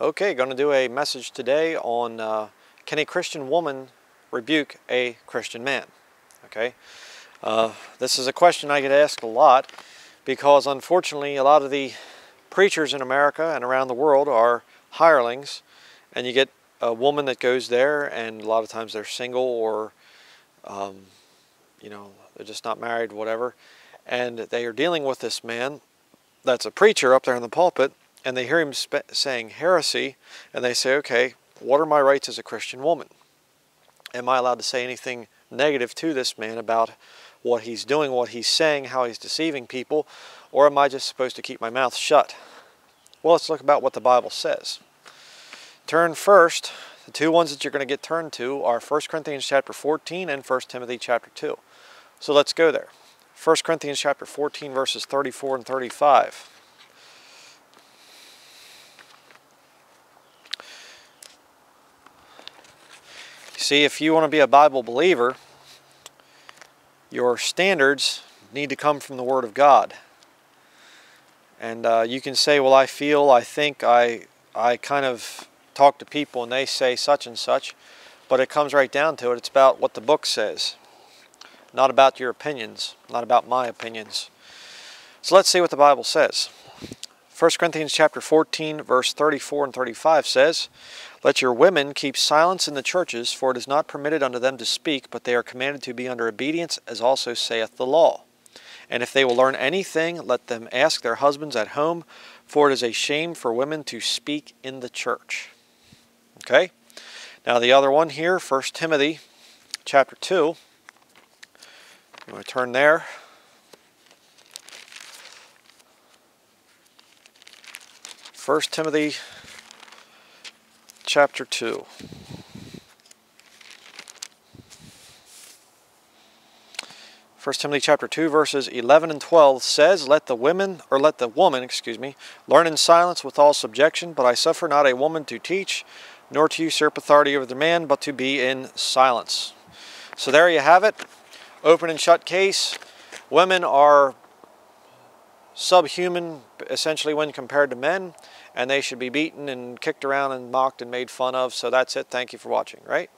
Okay, going to do a message today on uh, can a Christian woman rebuke a Christian man? Okay, uh, this is a question I get asked a lot because unfortunately a lot of the preachers in America and around the world are hirelings and you get a woman that goes there and a lot of times they're single or um, you know they're just not married whatever and they are dealing with this man that's a preacher up there in the pulpit and they hear him saying heresy, and they say, okay, what are my rights as a Christian woman? Am I allowed to say anything negative to this man about what he's doing, what he's saying, how he's deceiving people, or am I just supposed to keep my mouth shut? Well, let's look about what the Bible says. Turn first, the two ones that you're going to get turned to are 1 Corinthians chapter 14 and 1 Timothy chapter 2. So let's go there. 1 Corinthians chapter 14 verses 34 and 35. See, if you want to be a Bible believer, your standards need to come from the Word of God. And uh, you can say, well, I feel, I think, I, I kind of talk to people and they say such and such, but it comes right down to it. It's about what the book says, not about your opinions, not about my opinions. So let's see what the Bible says. 1 Corinthians chapter 14, verse 34 and 35 says, Let your women keep silence in the churches, for it is not permitted unto them to speak, but they are commanded to be under obedience, as also saith the law. And if they will learn anything, let them ask their husbands at home, for it is a shame for women to speak in the church. Okay? Now the other one here, 1 Timothy chapter 2. I'm going to turn there. 1 Timothy chapter 2. First Timothy chapter 2 verses 11 and 12 says, Let the women, or let the woman, excuse me, learn in silence with all subjection, but I suffer not a woman to teach, nor to usurp authority over the man, but to be in silence. So there you have it. Open and shut case. Women are subhuman essentially when compared to men and they should be beaten and kicked around and mocked and made fun of so that's it. Thank you for watching right?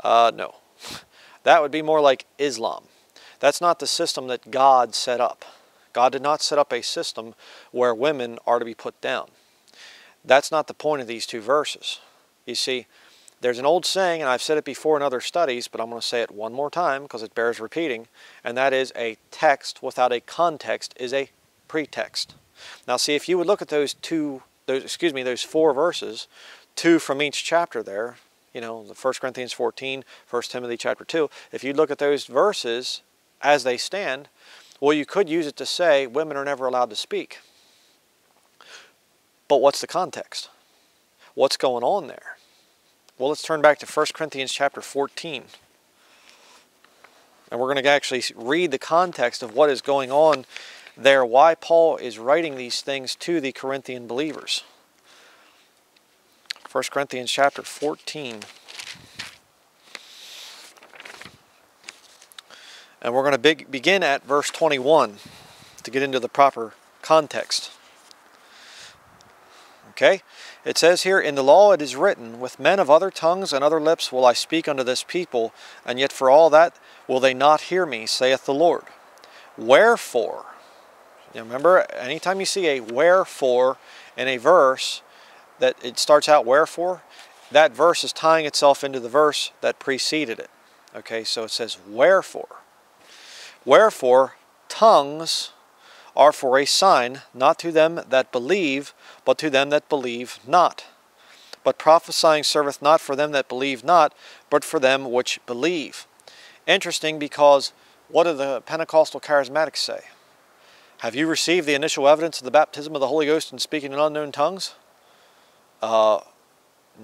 Uh, no. That would be more like Islam. That's not the system that God set up. God did not set up a system where women are to be put down. That's not the point of these two verses. You see there's an old saying, and I've said it before in other studies, but I'm going to say it one more time because it bears repeating, and that is a text without a context is a pretext. Now see, if you would look at those two, those, excuse me, those four verses, two from each chapter there, you know, the 1 Corinthians 14, 1 Timothy chapter 2, if you look at those verses as they stand, well, you could use it to say women are never allowed to speak. But what's the context? What's going on there? Well, let's turn back to 1 Corinthians chapter 14. And we're going to actually read the context of what is going on there why Paul is writing these things to the Corinthian believers. 1 Corinthians chapter 14. And we're going to big, begin at verse 21 to get into the proper context. Okay? It says here, In the law it is written, With men of other tongues and other lips will I speak unto this people, and yet for all that will they not hear me, saith the Lord. Wherefore, you remember, anytime you see a wherefore in a verse, that it starts out wherefore, that verse is tying itself into the verse that preceded it. Okay, so it says wherefore. Wherefore, tongues are for a sign, not to them that believe, but to them that believe not. But prophesying serveth not for them that believe not, but for them which believe. Interesting because what do the Pentecostal charismatics say? Have you received the initial evidence of the baptism of the Holy Ghost in speaking in unknown tongues? Uh,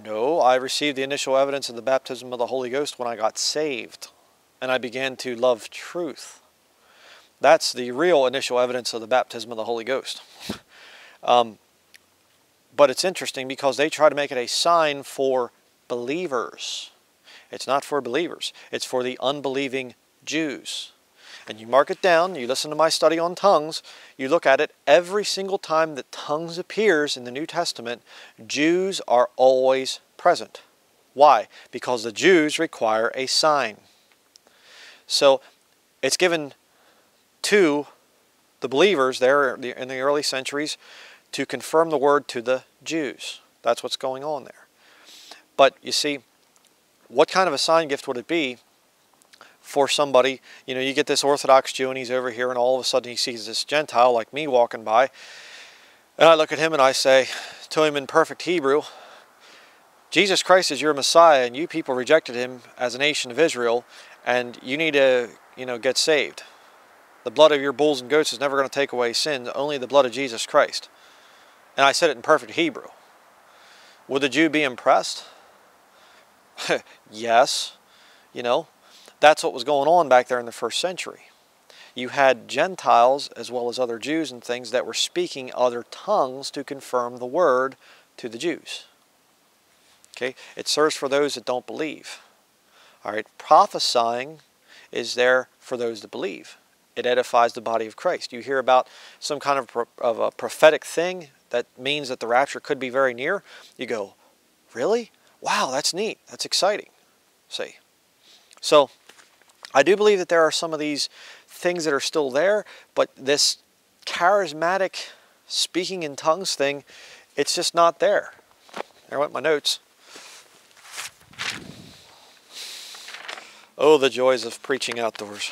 no, I received the initial evidence of the baptism of the Holy Ghost when I got saved and I began to love truth. That's the real initial evidence of the baptism of the Holy Ghost. um, but it's interesting because they try to make it a sign for believers. It's not for believers, it's for the unbelieving Jews. And you mark it down, you listen to my study on tongues, you look at it every single time that tongues appears in the New Testament, Jews are always present. Why? Because the Jews require a sign. So it's given to the believers there in the early centuries to confirm the word to the Jews. That's what's going on there. But you see, what kind of a sign gift would it be for somebody? You know, you get this Orthodox Jew and he's over here, and all of a sudden he sees this Gentile like me walking by. And I look at him and I say to him in perfect Hebrew, Jesus Christ is your Messiah, and you people rejected him as a nation of Israel, and you need to, you know, get saved. The blood of your bulls and goats is never going to take away sins, only the blood of Jesus Christ. And I said it in perfect Hebrew. Would the Jew be impressed? yes. You know, that's what was going on back there in the first century. You had Gentiles as well as other Jews and things that were speaking other tongues to confirm the word to the Jews. Okay, it serves for those that don't believe. All right, prophesying is there for those that believe. It edifies the body of Christ. You hear about some kind of, of a prophetic thing that means that the rapture could be very near. You go, really? Wow, that's neat. That's exciting. See? So, I do believe that there are some of these things that are still there, but this charismatic speaking in tongues thing, it's just not there. There went my notes. Oh, the joys of preaching outdoors.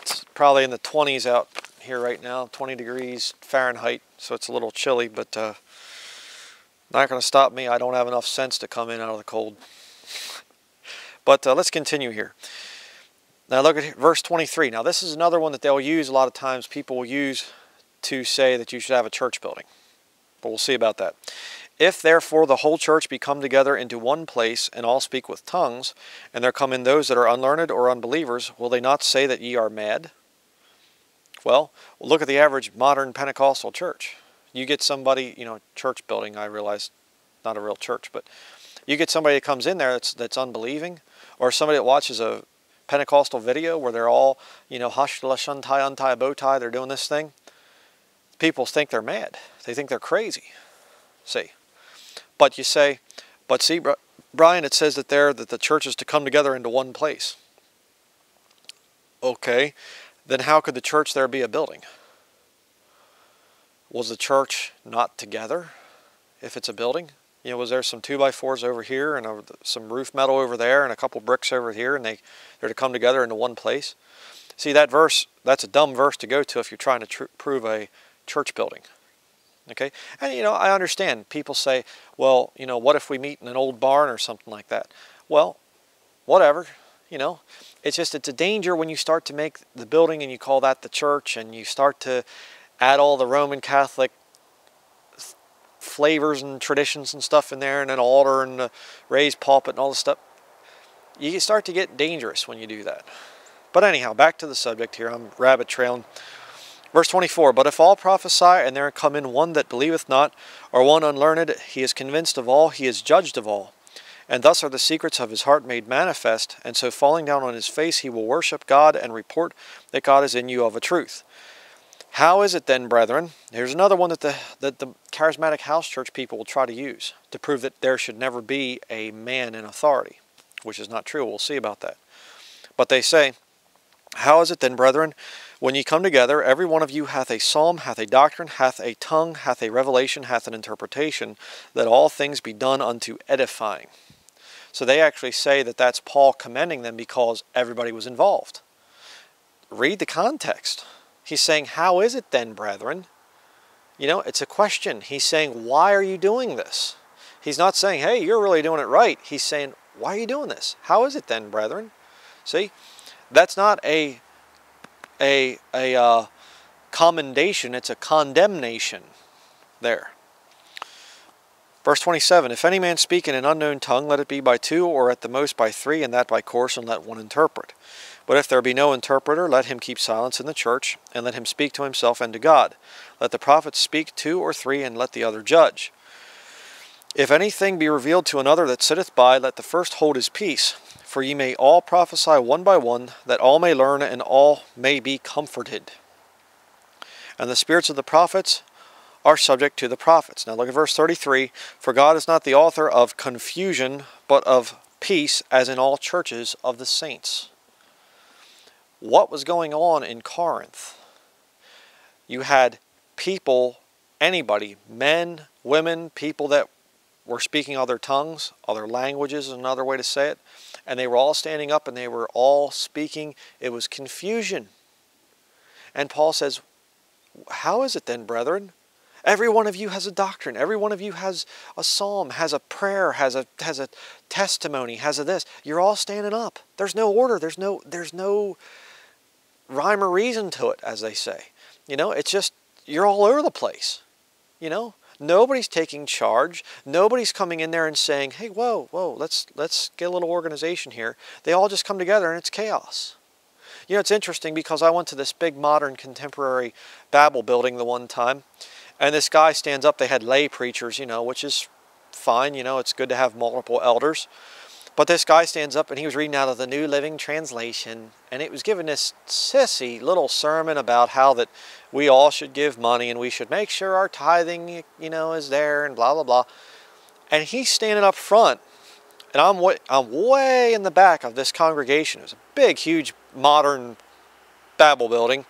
It's probably in the 20s out here right now, 20 degrees Fahrenheit, so it's a little chilly, but uh, not going to stop me. I don't have enough sense to come in out of the cold. But uh, let's continue here. Now look at verse 23. Now this is another one that they'll use a lot of times. People will use to say that you should have a church building. But we'll see about that. If therefore the whole church be come together into one place, and all speak with tongues, and there come in those that are unlearned or unbelievers, will they not say that ye are mad? Well, look at the average modern Pentecostal church. You get somebody, you know, church building, I realize not a real church, but you get somebody that comes in there that's, that's unbelieving, or somebody that watches a Pentecostal video where they're all, you know, hush, untie, untie a bow tie, they're doing this thing. People think they're mad. They think they're crazy. See. But you say, but see, Brian, it says that there that the church is to come together into one place. Okay, then how could the church there be a building? Was the church not together if it's a building? You know, was there some two by fours over here and a, some roof metal over there and a couple bricks over here and they, they're to come together into one place? See, that verse, that's a dumb verse to go to if you're trying to prove a church building. Okay? And, you know, I understand. People say, well, you know, what if we meet in an old barn or something like that? Well, whatever. You know, it's just, it's a danger when you start to make the building and you call that the church and you start to add all the Roman Catholic flavors and traditions and stuff in there and an altar and a raised pulpit and all this stuff. You start to get dangerous when you do that. But anyhow, back to the subject here. I'm rabbit trailing. Verse 24, But if all prophesy, and there come in one that believeth not, or one unlearned, he is convinced of all, he is judged of all. And thus are the secrets of his heart made manifest, and so falling down on his face he will worship God and report that God is in you of a truth. How is it then, brethren? Here's another one that the, that the charismatic house church people will try to use to prove that there should never be a man in authority, which is not true. We'll see about that. But they say, How is it then, brethren, when ye come together, every one of you hath a psalm, hath a doctrine, hath a tongue, hath a revelation, hath an interpretation, that all things be done unto edifying. So they actually say that that's Paul commending them because everybody was involved. Read the context. He's saying, How is it then, brethren? You know, it's a question. He's saying, Why are you doing this? He's not saying, Hey, you're really doing it right. He's saying, Why are you doing this? How is it then, brethren? See, that's not a a a uh, commendation. It's a condemnation. There. Verse 27, If any man speak in an unknown tongue, let it be by two, or at the most by three, and that by course, and let one interpret. But if there be no interpreter, let him keep silence in the church, and let him speak to himself and to God. Let the prophets speak two or three, and let the other judge. If anything be revealed to another that sitteth by, let the first hold his peace. For ye may all prophesy one by one, that all may learn and all may be comforted. And the spirits of the prophets are subject to the prophets. Now look at verse 33 For God is not the author of confusion, but of peace, as in all churches of the saints. What was going on in Corinth? You had people, anybody, men, women, people that were speaking other tongues, other languages is another way to say it, and they were all standing up and they were all speaking. It was confusion. And Paul says, How is it then, brethren? Every one of you has a doctrine. Every one of you has a psalm, has a prayer, has a has a testimony, has a this. You're all standing up. There's no order. There's no there's no rhyme or reason to it, as they say. You know, it's just you're all over the place. You know, nobody's taking charge. Nobody's coming in there and saying, "Hey, whoa, whoa, let's let's get a little organization here." They all just come together and it's chaos. You know, it's interesting because I went to this big modern contemporary Babel building the one time, and this guy stands up. They had lay preachers, you know, which is fine. You know, it's good to have multiple elders. But this guy stands up and he was reading out of the New Living Translation, and it was giving this sissy little sermon about how that we all should give money and we should make sure our tithing, you know, is there and blah blah blah. And he's standing up front, and I'm way, I'm way in the back of this congregation. It was a big, huge, modern Babel building,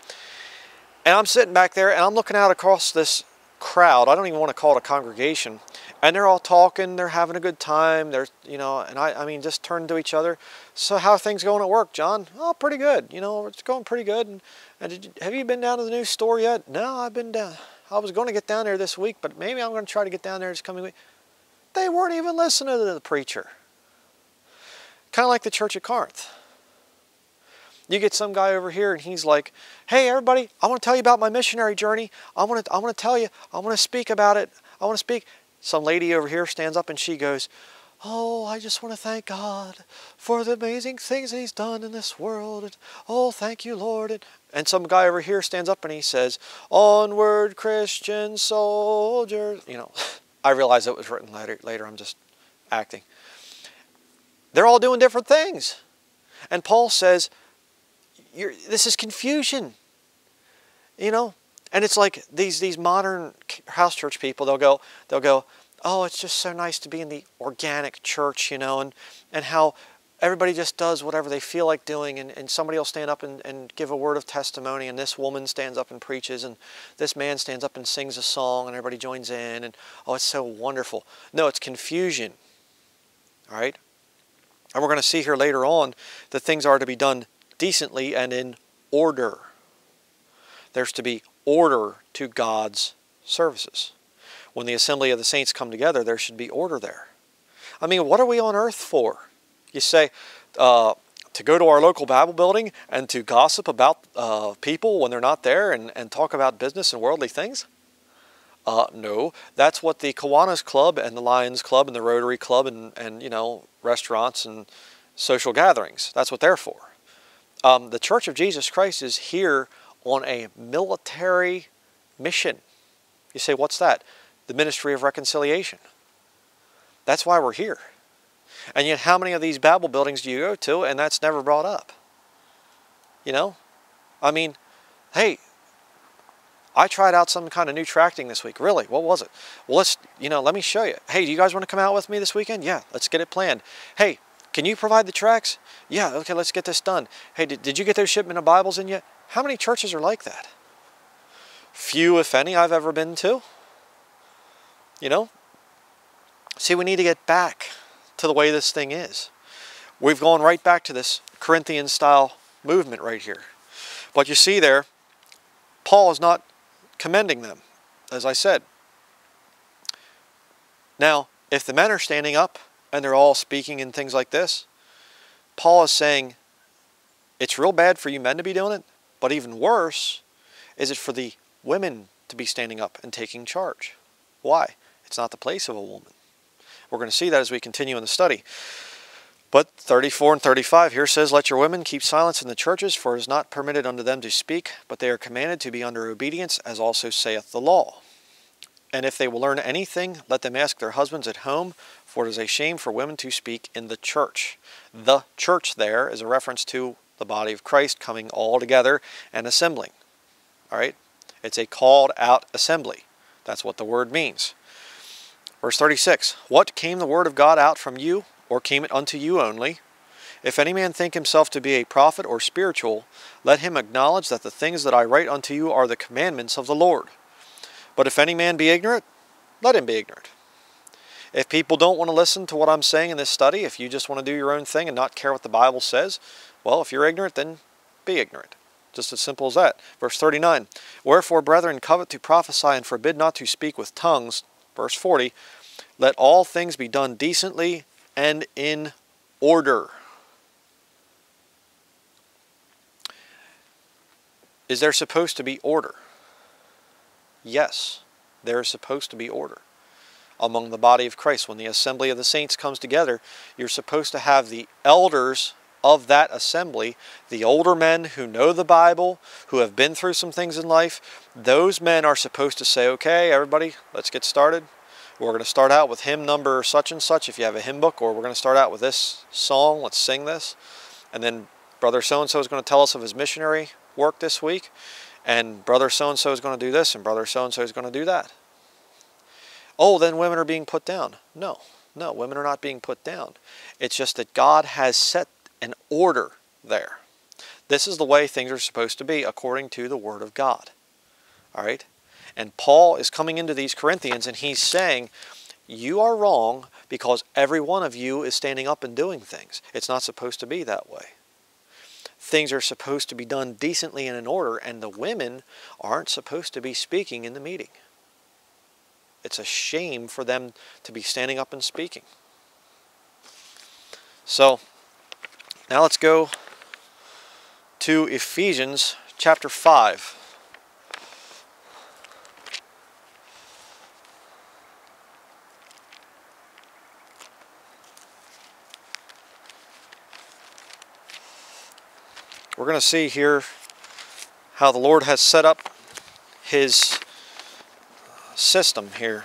and I'm sitting back there and I'm looking out across this crowd. I don't even want to call it a congregation. And they're all talking, they're having a good time. They're, you know, and I, I mean, just turn to each other. So how things going at work, John? Oh, pretty good. You know, it's going pretty good. And, and you, have you been down to the new store yet? No, I've been down. I was going to get down there this week, but maybe I'm going to try to get down there this coming week. They weren't even listening to the preacher. Kind of like the church at Corinth. You get some guy over here and he's like, "Hey everybody, I want to tell you about my missionary journey. I want to I want to tell you. I want to speak about it. I want to speak." Some lady over here stands up and she goes, "Oh, I just want to thank God for the amazing things he's done in this world. And, oh, thank you, Lord." And, and some guy over here stands up and he says, "Onward, Christian soldiers." You know, I realize it was written later. Later, I'm just acting. They're all doing different things. And Paul says, this is confusion. You know? And it's like these these modern house church people, they'll go, they'll go, oh, it's just so nice to be in the organic church, you know, and, and how everybody just does whatever they feel like doing and, and somebody will stand up and, and give a word of testimony and this woman stands up and preaches and this man stands up and sings a song and everybody joins in and oh it's so wonderful no it's confusion all right and we're going to see here later on that things are to be done decently and in order. There's to be order to God's services. When the assembly of the saints come together, there should be order there. I mean, what are we on earth for? You say, uh, to go to our local Bible building and to gossip about uh, people when they're not there and, and talk about business and worldly things? Uh, no, that's what the Kiwanis Club and the Lions Club and the Rotary Club and, and you know restaurants and social gatherings. That's what they're for. Um, the Church of Jesus Christ is here on a military mission. You say, what's that? The ministry of reconciliation. That's why we're here. And yet, how many of these Babel buildings do you go to and that's never brought up? You know? I mean, hey, I tried out some kind of new tracting this week. Really? What was it? Well, let's, you know, let me show you. Hey, do you guys want to come out with me this weekend? Yeah, let's get it planned. Hey, can you provide the tracts? Yeah, okay, let's get this done. Hey, did, did you get those shipment of Bibles in yet? How many churches are like that? Few, if any, I've ever been to. You know? See, we need to get back to the way this thing is. We've gone right back to this Corinthian style movement right here. But you see there, Paul is not commending them, as I said. Now, if the men are standing up and they're all speaking and things like this, Paul is saying it's real bad for you men to be doing it, but even worse is it for the women to be standing up and taking charge. Why? It's not the place of a woman. We're going to see that as we continue in the study. But 34 and 35 here says, Let your women keep silence in the churches, for it is not permitted unto them to speak, but they are commanded to be under obedience, as also saith the law. And if they will learn anything, let them ask their husbands at home, for it is a shame for women to speak in the church. The church there is a reference to the body of Christ coming all together and assembling. All right? It's a called out assembly. That's what the word means. Verse 36 What came the word of God out from you, or came it unto you only? If any man think himself to be a prophet or spiritual, let him acknowledge that the things that I write unto you are the commandments of the Lord. But if any man be ignorant, let him be ignorant. If people don't want to listen to what I'm saying in this study, if you just want to do your own thing and not care what the Bible says, well, if you're ignorant, then be ignorant. Just as simple as that. Verse 39 Wherefore, brethren, covet to prophesy and forbid not to speak with tongues. Verse 40 Let all things be done decently and in order. Is there supposed to be order? Yes, there is supposed to be order among the body of Christ. When the assembly of the saints comes together, you're supposed to have the elders of that assembly, the older men who know the Bible, who have been through some things in life, those men are supposed to say, okay, everybody, let's get started. We're going to start out with hymn number such and such if you have a hymn book, or we're going to start out with this song. Let's sing this. And then Brother so and so is going to tell us of his missionary work this week. And Brother so and so is going to do this, and Brother so and so is going to do that. Oh, then women are being put down. No, no, women are not being put down. It's just that God has set an order there. This is the way things are supposed to be according to the Word of God. All right? And Paul is coming into these Corinthians and he's saying, You are wrong because every one of you is standing up and doing things. It's not supposed to be that way. Things are supposed to be done decently and in order, and the women aren't supposed to be speaking in the meeting. It's a shame for them to be standing up and speaking. So, now let's go to Ephesians chapter 5. We're going to see here how the Lord has set up his system here.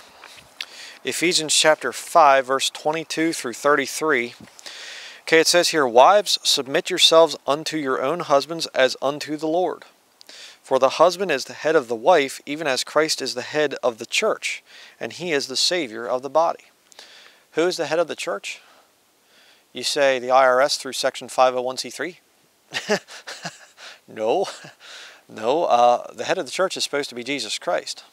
Ephesians chapter 5, verse 22 through 33. Okay, it says here, Wives, submit yourselves unto your own husbands as unto the Lord. For the husband is the head of the wife, even as Christ is the head of the church, and he is the Savior of the body. Who is the head of the church? You say the IRS through Section 501c3? no, no. Uh, the head of the church is supposed to be Jesus Christ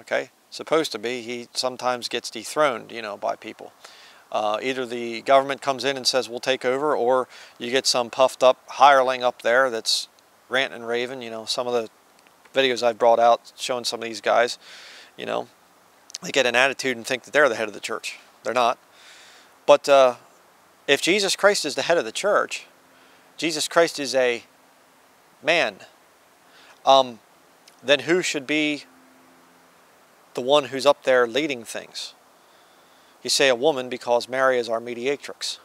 okay? Supposed to be. He sometimes gets dethroned, you know, by people. Uh, either the government comes in and says we'll take over, or you get some puffed up hireling up there that's ranting and raving. You know, some of the videos I've brought out showing some of these guys, you know, they get an attitude and think that they're the head of the church. They're not. But uh, if Jesus Christ is the head of the church, Jesus Christ is a man, um, then who should be the one who's up there leading things. You say a woman because Mary is our mediatrix.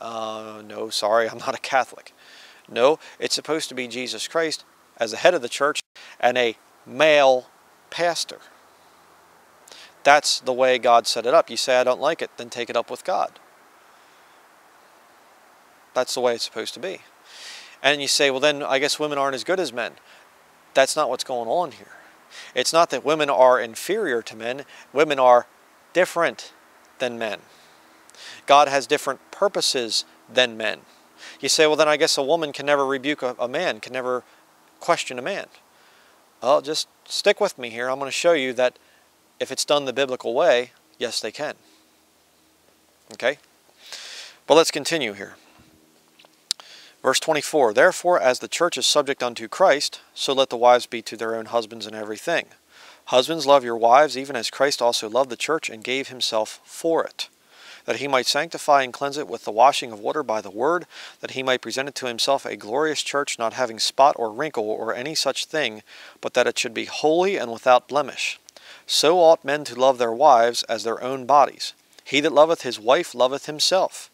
Uh, no, sorry, I'm not a Catholic. No, it's supposed to be Jesus Christ as the head of the church and a male pastor. That's the way God set it up. You say, I don't like it, then take it up with God. That's the way it's supposed to be. And you say, well, then I guess women aren't as good as men. That's not what's going on here. It's not that women are inferior to men, women are different than men. God has different purposes than men. You say, well, then I guess a woman can never rebuke a, a man, can never question a man. Well, just stick with me here. I'm going to show you that if it's done the biblical way, yes, they can. Okay? But let's continue here. Verse 24 Therefore, as the church is subject unto Christ, so let the wives be to their own husbands in everything. Husbands, love your wives, even as Christ also loved the church and gave himself for it, that he might sanctify and cleanse it with the washing of water by the word, that he might present it to himself a glorious church, not having spot or wrinkle or any such thing, but that it should be holy and without blemish. So ought men to love their wives as their own bodies. He that loveth his wife loveth himself.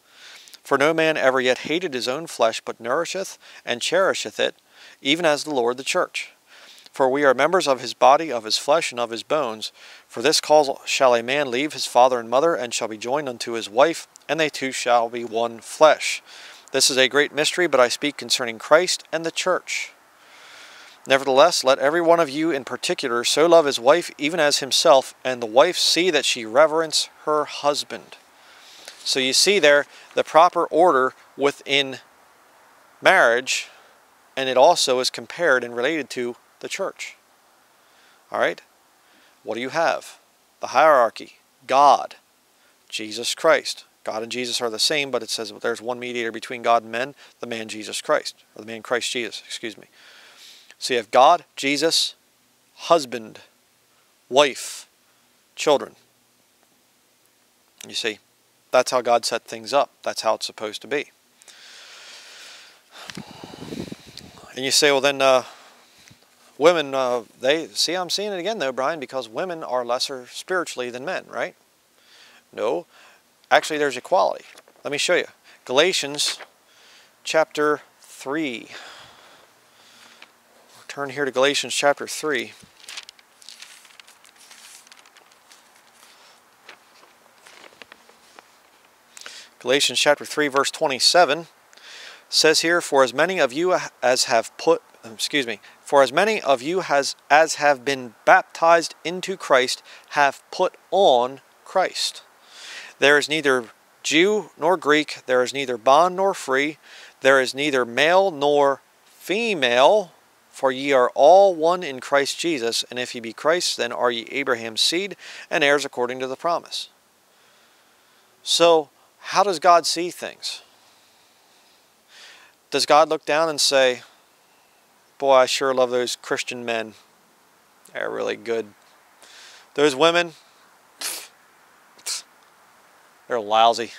For no man ever yet hated his own flesh, but nourisheth and cherisheth it, even as the Lord the church. For we are members of his body, of his flesh, and of his bones. For this cause shall a man leave his father and mother, and shall be joined unto his wife, and they two shall be one flesh. This is a great mystery, but I speak concerning Christ and the church. Nevertheless, let every one of you in particular so love his wife even as himself, and the wife see that she reverence her husband. So you see there the proper order within marriage, and it also is compared and related to the church. All right? What do you have? The hierarchy God, Jesus Christ. God and Jesus are the same, but it says there's one mediator between God and men, the man Jesus Christ, or the man Christ Jesus, excuse me. So you have God, Jesus, husband, wife, children. You see, that's how God set things up. That's how it's supposed to be. And you say, well, then uh, women, uh, they see, I'm seeing it again though, Brian, because women are lesser spiritually than men, right? No, actually, there's equality. Let me show you. Galatians chapter 3. Turn here to Galatians chapter 3. Galatians chapter 3 verse 27 says here for as many of you as have put excuse me for as many of you has as have been baptized into Christ have put on Christ there is neither Jew nor Greek there is neither bond nor free there is neither male nor female for ye are all one in Christ Jesus, and if ye be Christ, then are ye Abraham's seed, and heirs according to the promise. So, how does God see things? Does God look down and say, Boy, I sure love those Christian men. They're really good. Those women, they're lousy.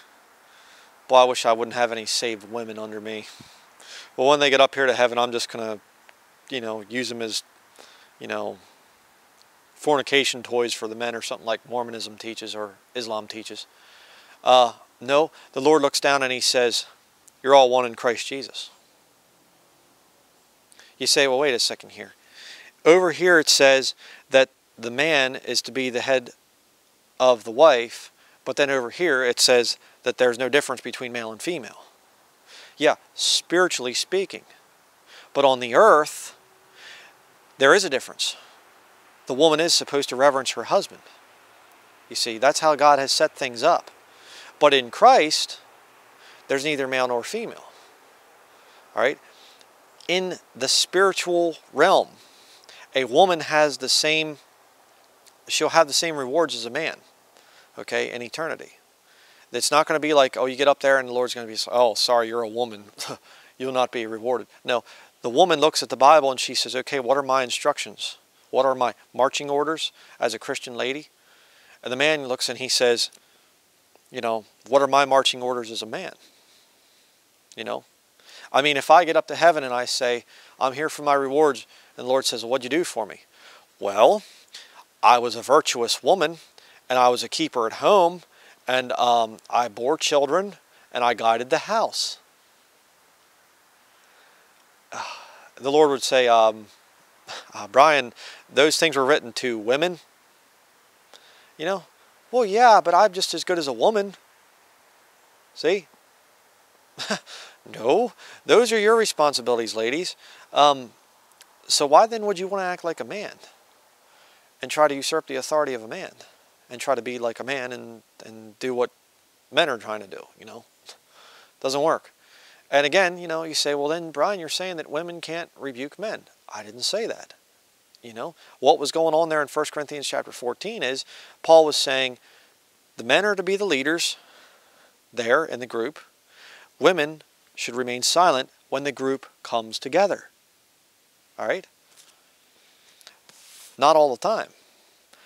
Boy, I wish I wouldn't have any saved women under me. Well, when they get up here to heaven, I'm just going to you know, use them as, you know, fornication toys for the men or something like Mormonism teaches or Islam teaches. Uh, no, the Lord looks down and he says, You're all one in Christ Jesus. You say, Well, wait a second here. Over here it says that the man is to be the head of the wife, but then over here it says that there's no difference between male and female. Yeah, spiritually speaking. But on the earth, there is a difference. The woman is supposed to reverence her husband. You see, that's how God has set things up. But in Christ, there's neither male nor female. All right? In the spiritual realm, a woman has the same, she'll have the same rewards as a man, okay, in eternity. It's not going to be like, oh, you get up there and the Lord's going to be, oh, sorry, you're a woman. You'll not be rewarded. No, the woman looks at the Bible and she says, okay, what are my instructions? What are my marching orders as a Christian lady? And the man looks and he says, you know, what are my marching orders as a man? You know? I mean, if I get up to heaven and I say, I'm here for my rewards, and the Lord says, well, What'd you do for me? Well, I was a virtuous woman, and I was a keeper at home, and um, I bore children, and I guided the house the Lord would say, um, uh, Brian, those things were written to women. You know, well, yeah, but I'm just as good as a woman. See? no, those are your responsibilities, ladies. Um, so why then would you want to act like a man and try to usurp the authority of a man and try to be like a man and, and do what men are trying to do, you know? Doesn't work. And again, you know, you say, well, then, Brian, you're saying that women can't rebuke men. I didn't say that. You know, what was going on there in 1 Corinthians chapter 14 is Paul was saying the men are to be the leaders there in the group. Women should remain silent when the group comes together. All right? Not all the time.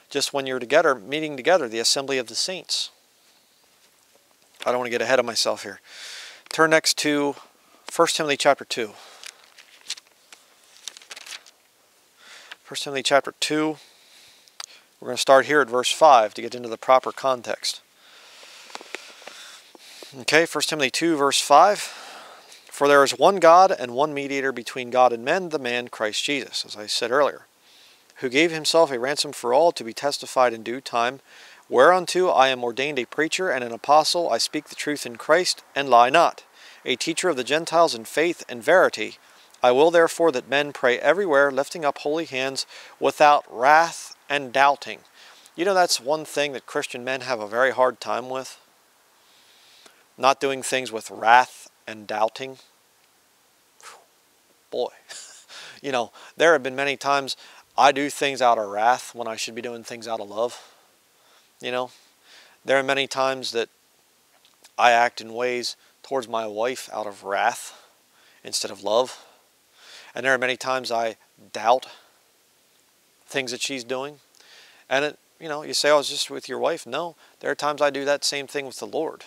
Just when you're together, meeting together, the assembly of the saints. I don't want to get ahead of myself here. Turn next to 1 Timothy chapter 2. 1 Timothy chapter 2. We're going to start here at verse 5 to get into the proper context. Okay, 1 Timothy 2, verse 5. For there is one God and one mediator between God and men, the man Christ Jesus, as I said earlier. who gave himself a ransom for all to be testified in due time, whereunto I am ordained a preacher and an apostle, I speak the truth in Christ, and lie not, a teacher of the Gentiles in faith and verity. I will therefore that men pray everywhere, lifting up holy hands, without wrath and doubting. You know, that's one thing that Christian men have a very hard time with. Not doing things with wrath and doubting. Boy, you know, there have been many times I do things out of wrath when I should be doing things out of love. You know, there are many times that I act in ways towards my wife out of wrath instead of love. And there are many times I doubt things that she's doing. And it, you know, you say, oh, I was just with your wife. No, there are times I do that same thing with the Lord.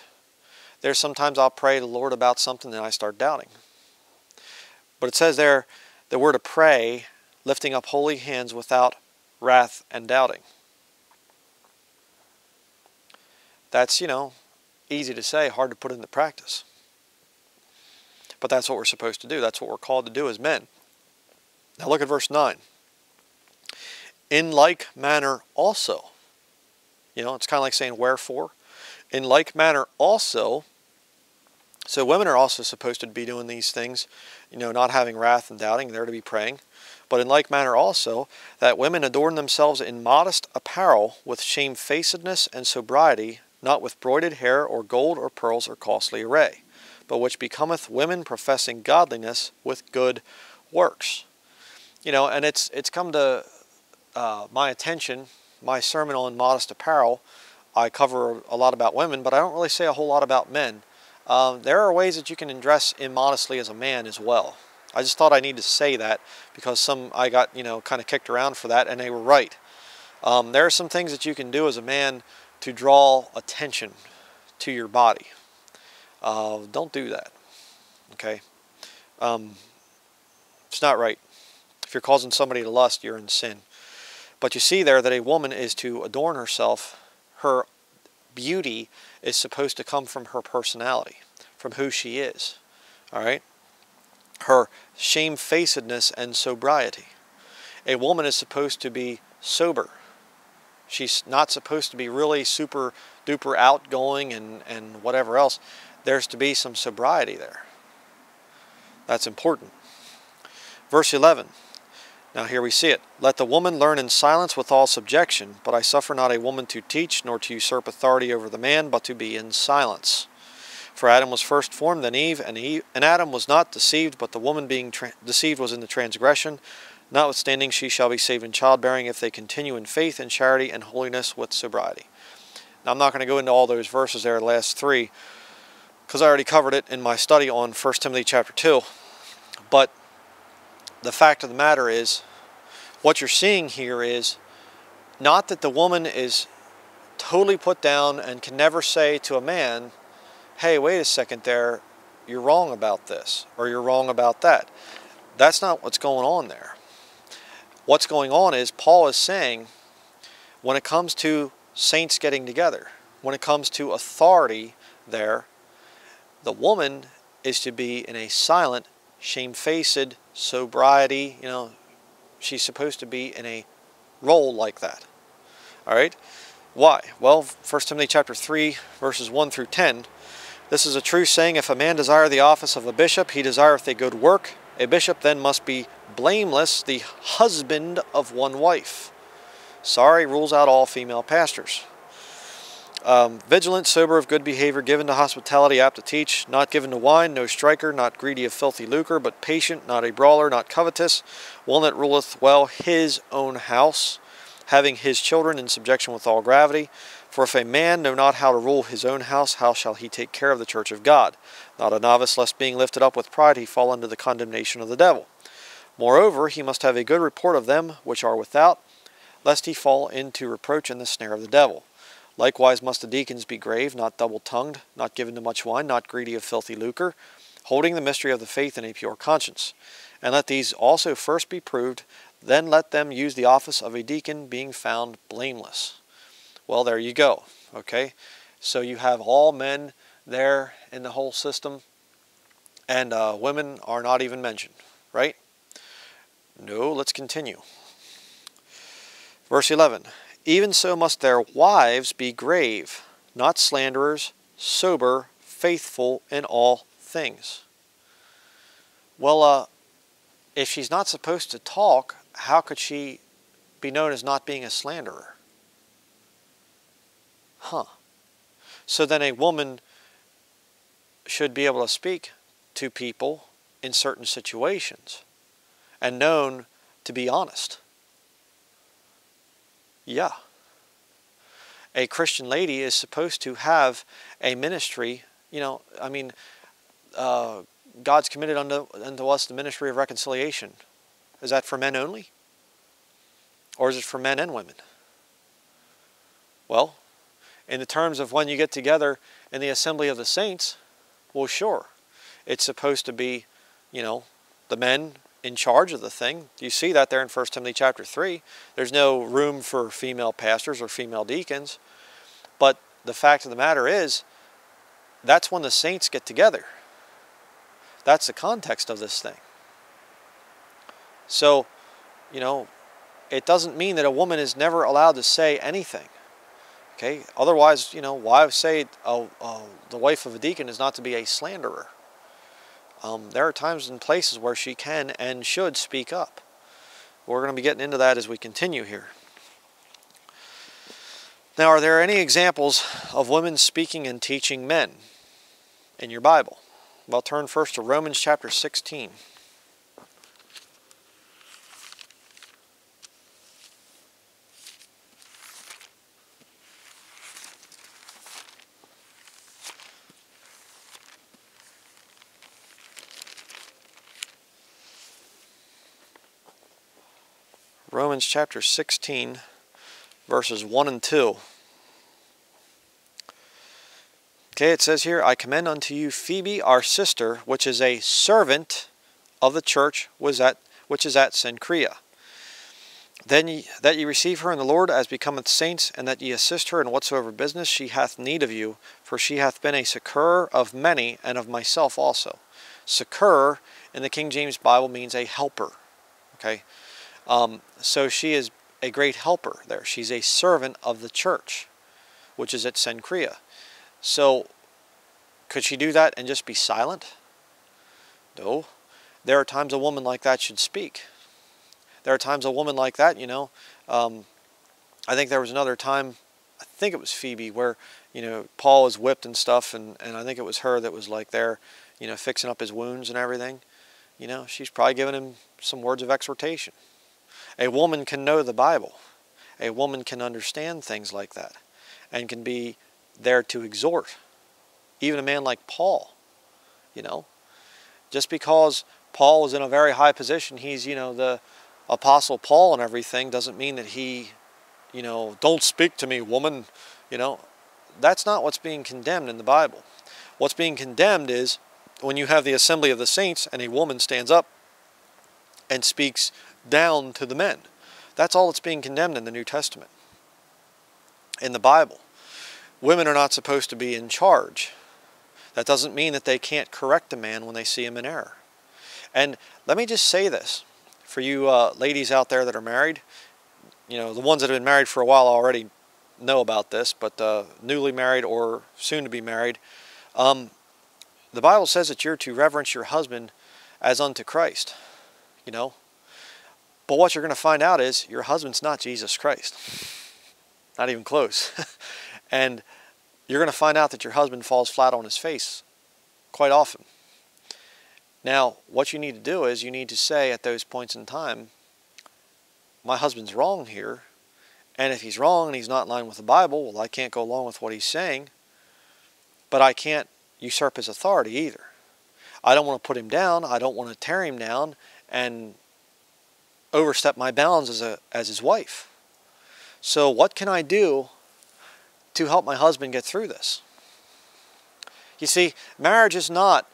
There's sometimes I'll pray to the Lord about something and I start doubting. But it says there that we're to pray lifting up holy hands without wrath and doubting. That's, you know, easy to say, hard to put into practice. But that's what we're supposed to do. That's what we're called to do as men. Now look at verse 9. In like manner also. You know, it's kind of like saying wherefore. In like manner also. So women are also supposed to be doing these things, you know, not having wrath and doubting. They're to be praying. But in like manner also, that women adorn themselves in modest apparel with shamefacedness and sobriety, not with broided hair or gold or pearls or costly array, but which becometh women professing godliness with good works. You know, and it's it's come to uh, my attention, my sermon on modest apparel. I cover a lot about women, but I don't really say a whole lot about men. Um, there are ways that you can dress immodestly as a man as well. I just thought I needed to say that because some I got you know kind of kicked around for that, and they were right. Um, there are some things that you can do as a man to draw attention to your body. Uh, don't do that. Okay, um, it's not right. If you're causing somebody to lust, you're in sin. But you see there that a woman is to adorn herself. Her beauty is supposed to come from her personality, from who she is. All right? Her shamefacedness and sobriety. A woman is supposed to be sober. She's not supposed to be really super duper outgoing and, and whatever else. There's to be some sobriety there. That's important. Verse 11. Now here we see it. Let the woman learn in silence with all subjection, but I suffer not a woman to teach, nor to usurp authority over the man, but to be in silence. For Adam was first formed, then Eve, and, Eve, and Adam was not deceived, but the woman being deceived was in the transgression. Notwithstanding, she shall be saved in childbearing if they continue in faith and charity and holiness with sobriety. Now, I'm not going to go into all those verses there, the last three, because I already covered it in my study on 1 Timothy chapter 2. But the fact of the matter is, what you're seeing here is not that the woman is totally put down and can never say to a man, hey, wait a second there, you're wrong about this, or you're wrong about that. That's not what's going on there. What's going on is Paul is saying when it comes to saints getting together, when it comes to authority there, the woman is to be in a silent, shamefaced sobriety. You know, she's supposed to be in a role like that. All right? Why? Well, 1 Timothy chapter 3, verses 1 through 10. This is a true saying, if a man desire the office of a bishop, he desireth a good work. A bishop then must be blameless, the husband of one wife. Sorry rules out all female pastors. Um, vigilant, sober, of good behavior, given to hospitality, apt to teach, not given to wine, no striker, not greedy of filthy lucre, but patient, not a brawler, not covetous, one that ruleth well his own house, having his children in subjection with all gravity. For if a man know not how to rule his own house, how shall he take care of the church of God? Not a novice, lest being lifted up with pride he fall under the condemnation of the devil. Moreover, he must have a good report of them which are without, lest he fall into reproach in the snare of the devil. Likewise must the deacons be grave, not double tongued, not given to much wine, not greedy of filthy lucre, holding the mystery of the faith in a pure conscience. And let these also first be proved, then let them use the office of a deacon, being found blameless. Well, there you go. Okay? So you have all men there in the whole system, and uh, women are not even mentioned, right? No, let's continue. Verse 11 Even so must their wives be grave, not slanderers, sober, faithful in all things. Well, uh, if she's not supposed to talk, how could she be known as not being a slanderer? Huh. So then a woman should be able to speak to people in certain situations and known to be honest. Yeah. A Christian lady is supposed to have a ministry, you know, I mean, uh, God's committed unto, unto us the ministry of reconciliation. Is that for men only? Or is it for men and women? Well, in the terms of when you get together in the assembly of the saints, well, sure. It's supposed to be, you know, the men in charge of the thing. You see that there in 1 Timothy chapter 3. There's no room for female pastors or female deacons. But the fact of the matter is, that's when the saints get together. That's the context of this thing. So, you know, it doesn't mean that a woman is never allowed to say anything. Okay, otherwise, you know, why say oh, oh, the wife of a deacon is not to be a slanderer? Um, there are times and places where she can and should speak up. We're going to be getting into that as we continue here. Now, are there any examples of women speaking and teaching men in your Bible? Well, turn first to Romans chapter 16. Romans chapter 16, verses 1 and 2. Okay, it says here, I commend unto you Phoebe, our sister, which is a servant of the church was at, which is at Cenchrea. Then ye, that ye receive her in the Lord as becometh saints, and that ye assist her in whatsoever business she hath need of you, for she hath been a succour of many, and of myself also. Succour in the King James Bible means a helper. Okay, um, so she is a great helper there. She's a servant of the church, which is at Cenchrea. So could she do that and just be silent? No. There are times a woman like that should speak. There are times a woman like that, you know. Um, I think there was another time, I think it was Phoebe, where, you know, Paul was whipped and stuff, and, and I think it was her that was like there, you know, fixing up his wounds and everything. You know, she's probably giving him some words of exhortation. A woman can know the Bible. A woman can understand things like that and can be there to exhort. Even a man like Paul, you know. Just because Paul was in a very high position, he's, you know, the apostle Paul and everything, doesn't mean that he, you know, don't speak to me, woman, you know. That's not what's being condemned in the Bible. What's being condemned is when you have the assembly of the saints and a woman stands up and speaks down to the men. That's all that's being condemned in the New Testament. In the Bible, women are not supposed to be in charge. That doesn't mean that they can't correct a man when they see him in error. And let me just say this for you uh, ladies out there that are married, you know, the ones that have been married for a while already know about this, but uh, newly married or soon to be married, um, the Bible says that you're to reverence your husband as unto Christ. You know, but what you're going to find out is your husband's not Jesus Christ. Not even close. and you're going to find out that your husband falls flat on his face quite often. Now, what you need to do is you need to say at those points in time, my husband's wrong here. And if he's wrong and he's not in line with the Bible, well, I can't go along with what he's saying. But I can't usurp his authority either. I don't want to put him down. I don't want to tear him down and overstep my bounds as, a, as his wife. So what can I do to help my husband get through this? You see, marriage is not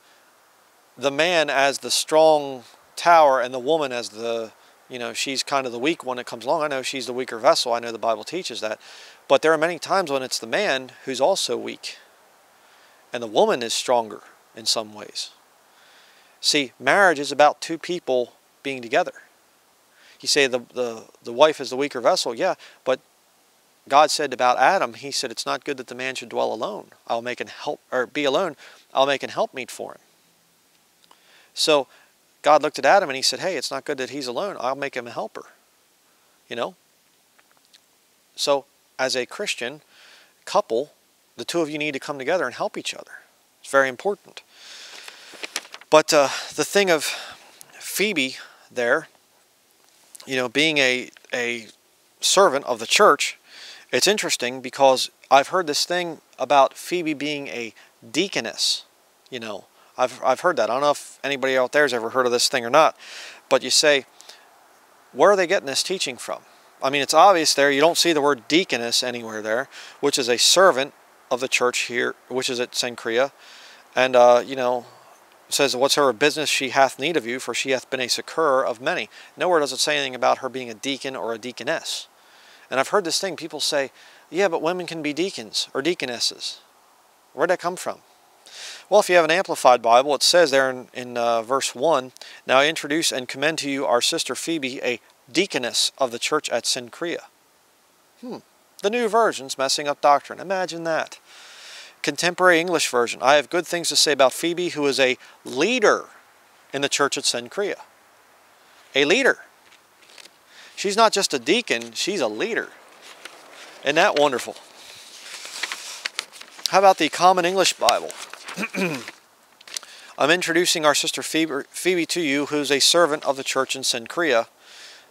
the man as the strong tower and the woman as the, you know, she's kind of the weak one that comes along. I know she's the weaker vessel. I know the Bible teaches that. But there are many times when it's the man who's also weak. And the woman is stronger in some ways. See, marriage is about two people being together. You say the, the, the wife is the weaker vessel, yeah, but God said about Adam, he said, it's not good that the man should dwell alone. I'll make an help, or be alone, I'll make an helpmeet for him. So God looked at Adam and he said, hey, it's not good that he's alone. I'll make him a helper. You know? So as a Christian couple, the two of you need to come together and help each other. It's very important. But uh, the thing of Phoebe there, you know, being a, a servant of the church, it's interesting because I've heard this thing about Phoebe being a deaconess. You know, I've, I've heard that. I don't know if anybody out there has ever heard of this thing or not. But you say, where are they getting this teaching from? I mean, it's obvious there. You don't see the word deaconess anywhere there, which is a servant of the church here, which is at Cenchrea. And, uh, you know, says, Whatsoever business she hath need of you, for she hath been a succour of many. Nowhere does it say anything about her being a deacon or a deaconess. And I've heard this thing, people say, Yeah, but women can be deacons or deaconesses. Where'd that come from? Well, if you have an Amplified Bible, it says there in, in uh, verse 1 Now I introduce and commend to you our sister Phoebe, a deaconess of the church at Cenchrea. Hmm. The new version's messing up doctrine. Imagine that. Contemporary English version. I have good things to say about Phoebe, who is a leader in the church at Cenchrea. A leader. She's not just a deacon, she's a leader. Isn't that wonderful? How about the Common English Bible? I'm introducing our sister Phoebe, to you, who's a servant of the church in Cenchrea.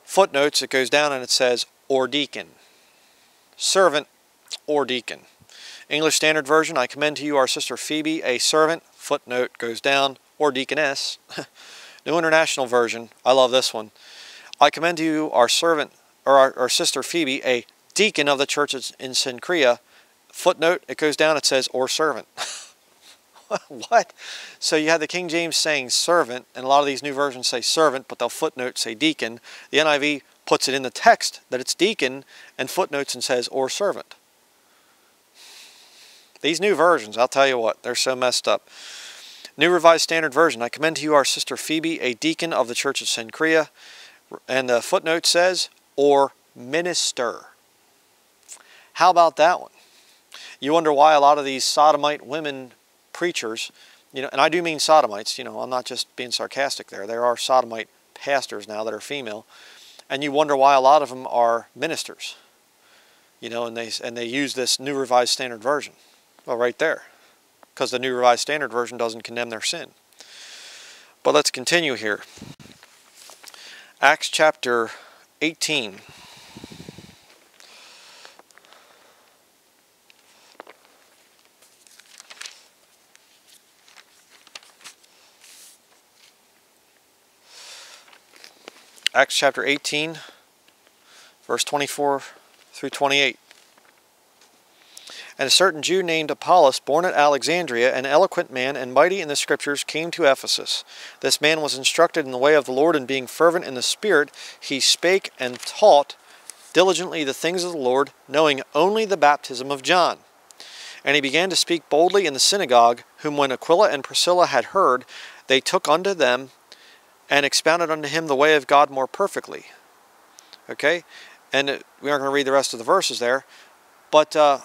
Footnotes, it goes down and it says, or deacon. Servant or deacon. English Standard Version, I commend to you our sister Phoebe, a servant. Footnote goes down, or deaconess. New International Version, I love this one. I commend to you our servant, or our, our sister Phoebe, a deacon of the church in Cenchrea. Footnote, it goes down, it says, or servant. what? So you have the King James saying servant, and a lot of these new versions say servant, but they'll footnote say deacon. The NIV puts it in the text that it's deacon and footnotes and says or servant. These new versions, I'll tell you what, they're so messed up. New Revised Standard Version, I commend to you our sister Phoebe, a deacon of the church of Cenchrea. And the footnote says, or minister. How about that one? You wonder why a lot of these sodomite women preachers, you know, and I do mean sodomites, you know, I'm not just being sarcastic there. There are sodomite pastors now that are female, and you wonder why a lot of them are ministers, you know, and they, and they use this New Revised Standard Version. Well, right there, because the New Revised Standard Version doesn't condemn their sin. But let's continue here. Acts chapter 18. Acts chapter 18, verse 24 through 28. And a certain Jew named Apollos, born at Alexandria, an eloquent man and mighty in the Scriptures, came to Ephesus. This man was instructed in the way of the Lord, and being fervent in the Spirit, he spake and taught diligently the things of the Lord, knowing only the baptism of John. And he began to speak boldly in the synagogue, whom when Aquila and Priscilla had heard, they took unto them and expounded unto him the way of God more perfectly. Okay? And we aren't going to read the rest of the verses there. But uh,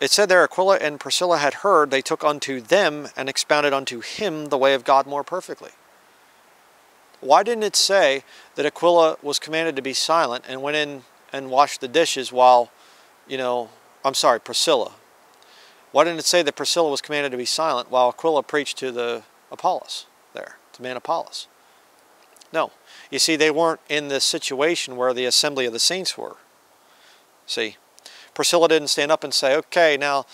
it said there, Aquila and Priscilla had heard, they took unto them and expounded unto him the way of God more perfectly. Why didn't it say that Aquila was commanded to be silent and went in and washed the dishes while, you know, I'm sorry, Priscilla. Why didn't it say that Priscilla was commanded to be silent while Aquila preached to the Apollos there, to man Apollos? No. You see, they weren't in the situation where the assembly of the saints were. See, Priscilla didn't stand up and say, okay, now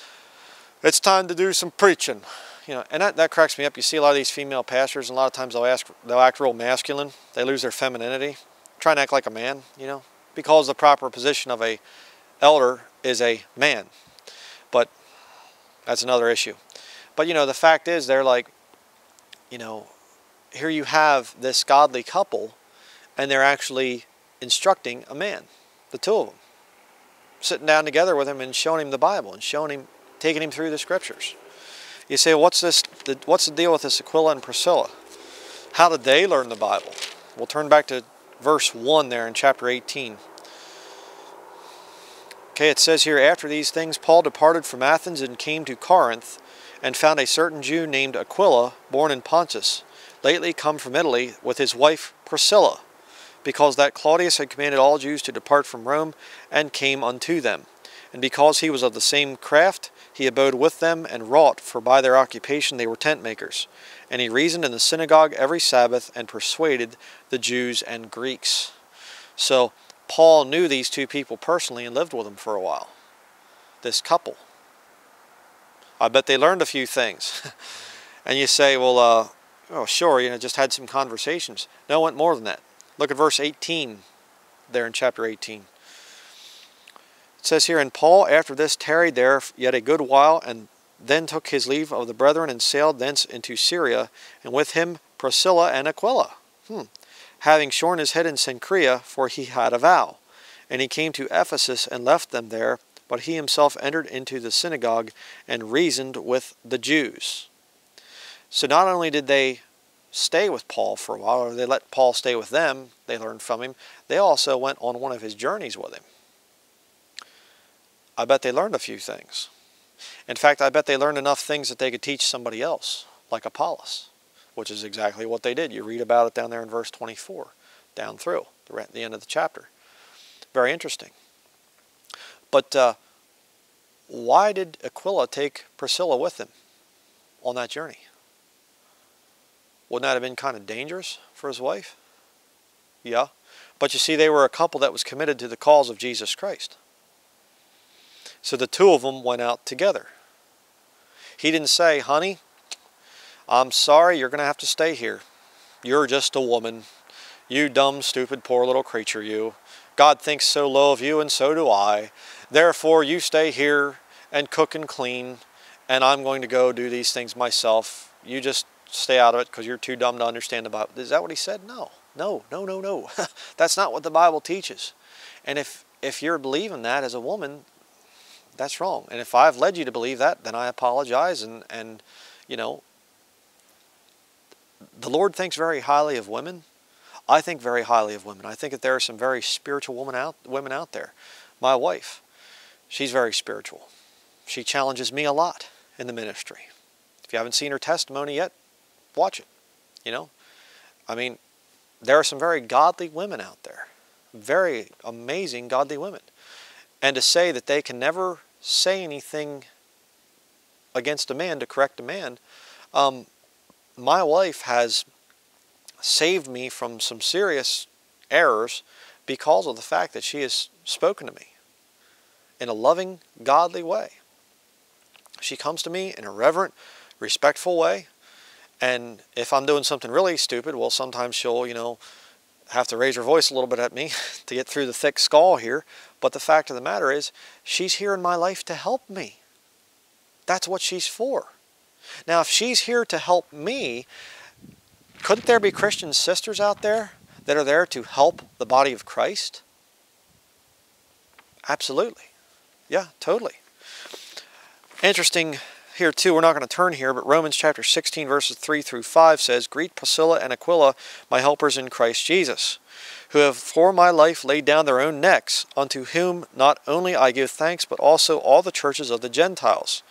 it's time to do some preaching. You know, and that, that cracks me up. You see a lot of these female pastors, and a lot of times they'll, ask, they'll act real masculine. They lose their femininity. Try and act like a man, you know, because the proper position of a elder is a man. But that's another issue. But, you know, the fact is they're like, you know, here you have this godly couple, and they're actually instructing a man, the two of them, sitting down together with him and showing him the Bible and showing him, taking him through the scriptures. You say, what's this? What's the deal with this Aquila and Priscilla? How did they learn the Bible? We'll turn back to verse 1 there in chapter 18. Okay, it says here, After these things Paul departed from Athens and came to Corinth, and found a certain Jew named Aquila, born in Pontus, lately come from Italy, with his wife Priscilla, because that Claudius had commanded all Jews to depart from Rome, and came unto them. And because he was of the same craft, he abode with them and wrought, for by their occupation they were tent makers. And he reasoned in the synagogue every Sabbath and persuaded the Jews and Greeks. So Paul knew these two people personally and lived with them for a while. This couple. I bet they learned a few things. and you say, well, uh, oh, sure, you know, just had some conversations. No, it went more than that. Look at verse 18 there in chapter 18. It says here, And Paul after this tarried there yet a good while, and then took his leave of the brethren, and sailed thence into Syria, and with him Priscilla and Aquila, hmm. having shorn his head in Cenchrea, for he had a vow. And he came to Ephesus, and left them there, but he himself entered into the synagogue, and reasoned with the Jews. So not only did they stay with Paul for a while, or they let Paul stay with them, they learned from him, they also went on one of his journeys with him. I bet they learned a few things. In fact, I bet they learned enough things that they could teach somebody else, like Apollos, which is exactly what they did. You read about it down there in verse 24, down through the end of the chapter. Very interesting. But uh, why did Aquila take Priscilla with him on that journey? Wouldn't that have been kind of dangerous for his wife? Yeah. But you see, they were a couple that was committed to the cause of Jesus Christ. So the two of them went out together. He didn't say, honey, I'm sorry, you're going to have to stay here. You're just a woman. You dumb, stupid, poor little creature, you. God thinks so low of you, and so do I. Therefore, you stay here and cook and clean, and I'm going to go do these things myself. You just stay out of it because you're too dumb to understand the Bible. Is that what he said? No, no, no, no, no. That's not what the Bible teaches. And if, if you're believing that as a woman, that's wrong. And if I've led you to believe that, then I apologize. And, and you know, the Lord thinks very highly of women. I think very highly of women. I think that there are some very spiritual women out, women out there. My wife, she's very spiritual. She challenges me a lot in the ministry. If you haven't seen her testimony yet, watch it. You know, I mean, there are some very godly women out there. Very amazing godly women. And to say that they can never say anything against a man to correct a man. Um, my wife has saved me from some serious errors because of the fact that she has spoken to me in a loving, godly way. She comes to me in a reverent, respectful way. And if I'm doing something really stupid, well, sometimes she'll, you know, have to raise her voice a little bit at me to get through the thick skull here. But the fact of the matter is, she's here in my life to help me. That's what she's for. Now, if she's here to help me, couldn't there be Christian sisters out there that are there to help the body of Christ? Absolutely. Yeah, totally. Interesting here too, we're not going to turn here, but Romans chapter 16 verses 3 through 5 says, Greet Priscilla and Aquila, my helpers in Christ Jesus who have for my life laid down their own necks, unto whom not only I give thanks, but also all the churches of the Gentiles.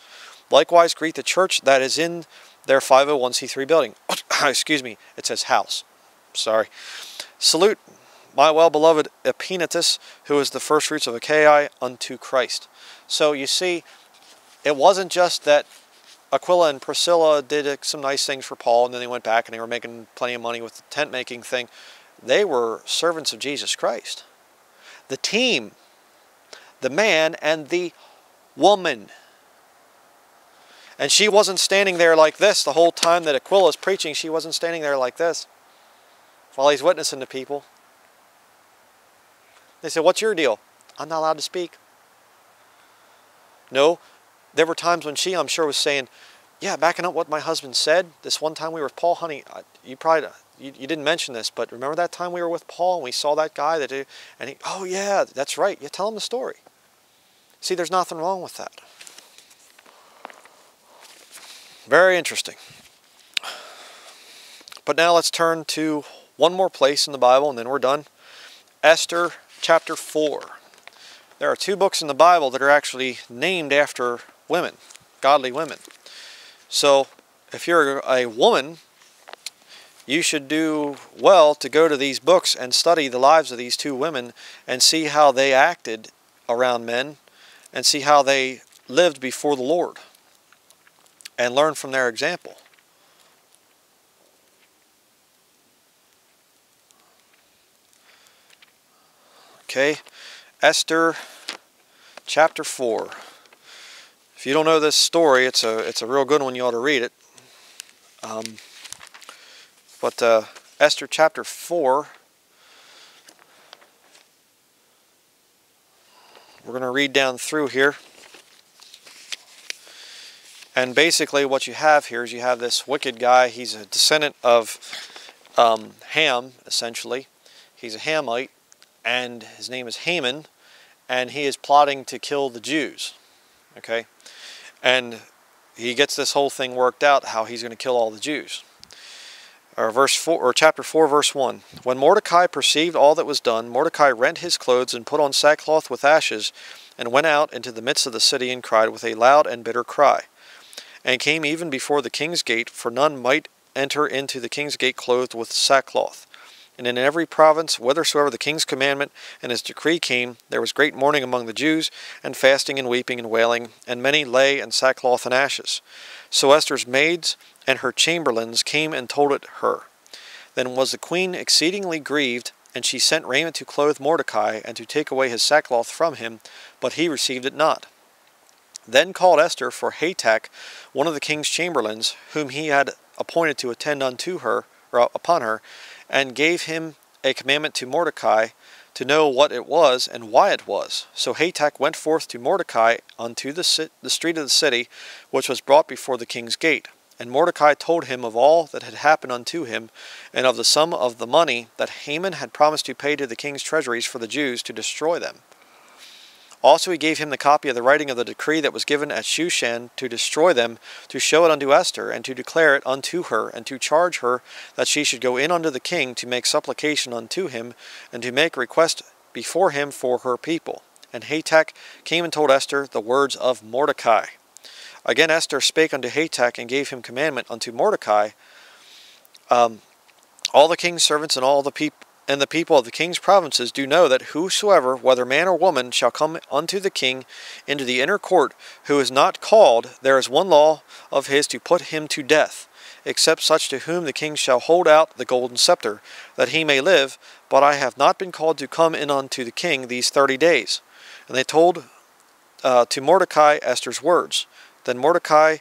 Likewise greet the church that is in their 501c3 building. Excuse me, it says house. Sorry. Salute my well-beloved Epaenetus, who is the first fruits of Achaia unto Christ. So you see, it wasn't just that Aquila and Priscilla did uh, some nice things for Paul, and then they went back and they were making plenty of money with the tent making thing. They were servants of Jesus Christ. The team, the man and the woman. And she wasn't standing there like this the whole time that Aquila is preaching. She wasn't standing there like this while he's witnessing to people. They said, What's your deal? I'm not allowed to speak. No, there were times when she, I'm sure, was saying, Yeah, backing up what my husband said. This one time we were with Paul, honey, you probably you, you didn't mention this, but remember that time we were with Paul and we saw that guy that, and he, oh yeah, that's right. You tell him the story. See, there's nothing wrong with that. Very interesting. But now let's turn to one more place in the Bible and then we're done. Esther chapter 4. There are two books in the Bible that are actually named after women, godly women. So, if you're a woman, you should do well to go to these books and study the lives of these two women and see how they acted around men and see how they lived before the Lord and learn from their example. Okay, Esther chapter 4. If you don't know this story, it's a it's a real good one. You ought to read it. Um, but uh, Esther chapter 4, we're going to read down through here. And basically, what you have here is you have this wicked guy. He's a descendant of um, Ham, essentially. He's a Hamite, and his name is Haman, and he is plotting to kill the Jews. Okay? And he gets this whole thing worked out how he's going to kill all the Jews. Or verse 4 or chapter 4 verse 1. When Mordecai perceived all that was done, Mordecai rent his clothes and put on sackcloth with ashes and went out into the midst of the city and cried with a loud and bitter cry. And came even before the king's gate, for none might enter into the king's gate clothed with sackcloth. And in every province, whithersoever the king's commandment and his decree came, there was great mourning among the Jews, and fasting and weeping and wailing, and many lay in sackcloth and ashes. So Esther's maids and her chamberlains came and told it her. Then was the queen exceedingly grieved, and she sent raiment to clothe Mordecai, and to take away his sackcloth from him, but he received it not. Then called Esther for Hatach, one of the king's chamberlains, whom he had appointed to attend unto her, upon her, and gave him a commandment to Mordecai to know what it was and why it was. So Hatach went forth to Mordecai unto the, the street of the city, which was brought before the king's gate. And Mordecai told him of all that had happened unto him, and of the sum of the money that Haman had promised to pay to the king's treasuries for the Jews to destroy them. Also he gave him the copy of the writing of the decree that was given at Shushan to destroy them, to show it unto Esther, and to declare it unto her, and to charge her that she should go in unto the king to make supplication unto him, and to make request before him for her people. And Hatach came and told Esther the words of Mordecai. Again Esther spake unto Hatach, and gave him commandment unto Mordecai. Um, all the king's servants and all the people and the people of the king's provinces do know that whosoever, whether man or woman, shall come unto the king into the inner court, who is not called, there is one law of his to put him to death, except such to whom the king shall hold out the golden scepter, that he may live. But I have not been called to come in unto the king these thirty days. And they told uh, to Mordecai Esther's words. Then Mordecai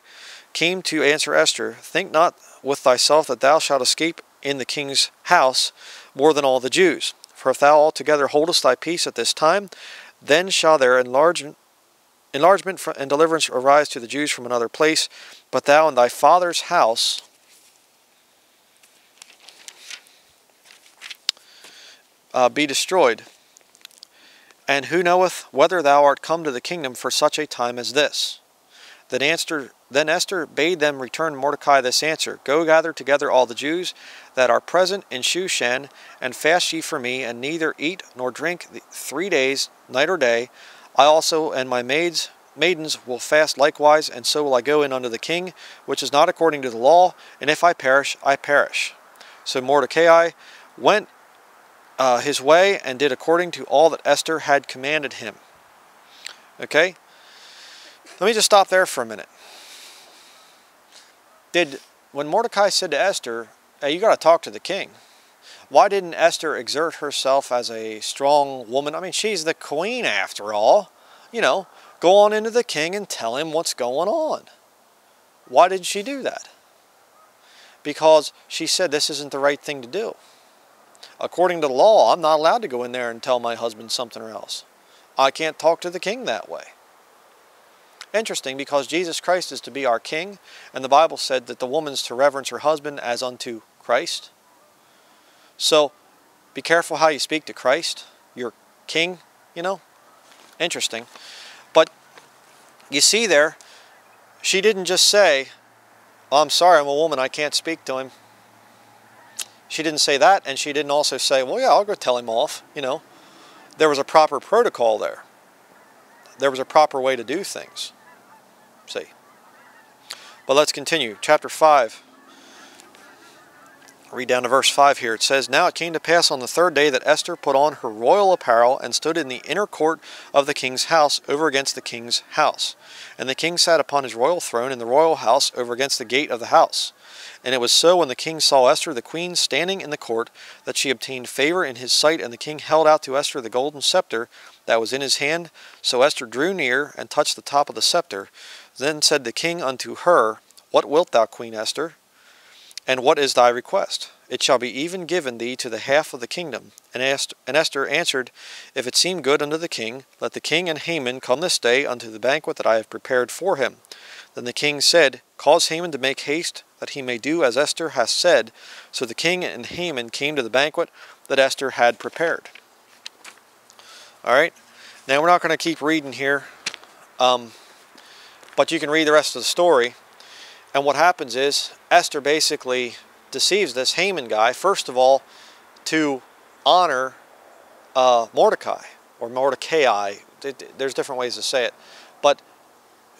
came to answer Esther, Think not with thyself that thou shalt escape in the king's house, more than all the Jews. For if thou altogether holdest thy peace at this time, then shall there enlargement, enlargement and deliverance arise to the Jews from another place. But thou and thy father's house uh, be destroyed. And who knoweth whether thou art come to the kingdom for such a time as this? Then Esther, then Esther bade them return Mordecai this answer Go gather together all the Jews that are present in Shushan, and fast ye for me, and neither eat nor drink three days, night or day. I also and my maids maidens will fast likewise, and so will I go in unto the king, which is not according to the law, and if I perish, I perish. So Mordecai went uh, his way and did according to all that Esther had commanded him. Okay? Let me just stop there for a minute. Did when Mordecai said to Esther, hey, you got to talk to the king. Why didn't Esther exert herself as a strong woman? I mean, she's the queen after all. You know, go on into the king and tell him what's going on. Why did she do that? Because she said this isn't the right thing to do. According to the law, I'm not allowed to go in there and tell my husband something or else. I can't talk to the king that way. Interesting because Jesus Christ is to be our king, and the Bible said that the woman's to reverence her husband as unto Christ. So be careful how you speak to Christ, your king, you know. Interesting. But you see there, she didn't just say, oh, I'm sorry, I'm a woman, I can't speak to him. she didn't say that, and she didn't also say, well, yeah, I'll go tell him off, you know. There was a proper protocol there. There was a proper way to do things. See. But let's continue. Chapter 5. Read down to verse 5 here. It says, Now it came to pass on the third day that Esther put on her royal apparel and stood in the inner court of the king's house over against the king's house. And the king sat upon his royal throne in the royal house over against the gate of the house. And it was so when the king saw Esther the queen standing in the court that she obtained favor in his sight, and the king held out to Esther the golden scepter that was in his hand. So Esther drew near and touched the top of the scepter. Then said the king unto her, What wilt thou, Queen Esther? And what is thy request? It shall be even given thee to the half of the kingdom. And Esther answered, If it seem good unto the king, let the king and Haman come this day unto the banquet that I have prepared for him. Then the king said, Cause Haman to make haste, that he may do as Esther hath said. So the king and Haman came to the banquet that Esther had prepared. All right, now we're not going to keep reading here, um, but you can read the rest of the story. And what happens is Esther basically deceives this Haman guy, first of all, to honor uh, Mordecai or Mordecai. There's different ways to say it. But